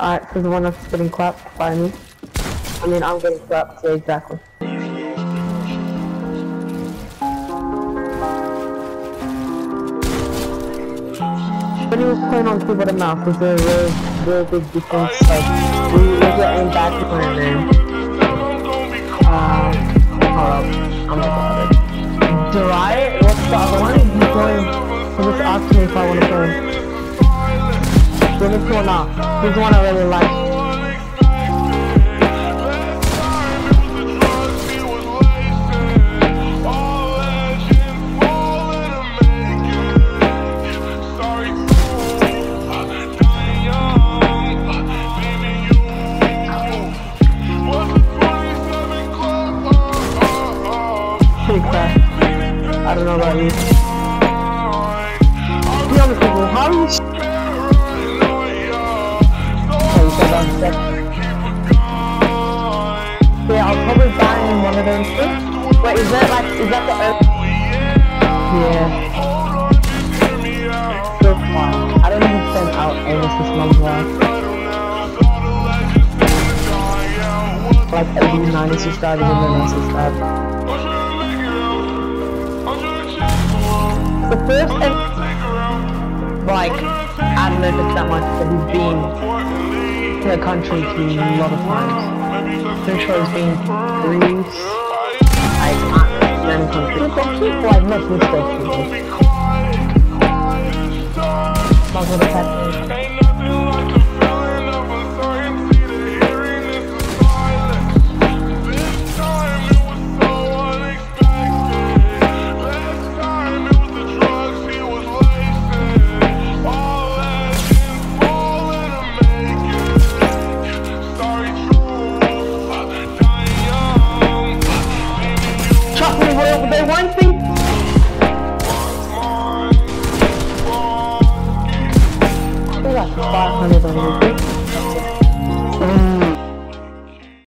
Alright, so the one that's getting clapped by me. I mean, I'm getting clapped, yeah, exactly. When he was playing on keyboard and mouse, was there a real, real big difference? Like, we it aim back to my name? Uh, hold up. I'm it. Dry? What's the other one? He's going, so just ask me if I want to play. Give me two or not. He's the one I really like. Pretty crack. I don't know about you. Be honest with me, how you I'm. Yeah, I'll probably buy in one of those two. Wait, is that like, is that the earth? Yeah. So fun. I don't even send out Amos this month left. Like every 90 subscribers and then unsubscribe. The first and like, I don't know if it's that much, but he's been to the country a lot of times. Pretty sure he's been Greece, like, many countries. But people like not with those people. Not what it's Trust me, they, won't be. They got 500 on YouTube.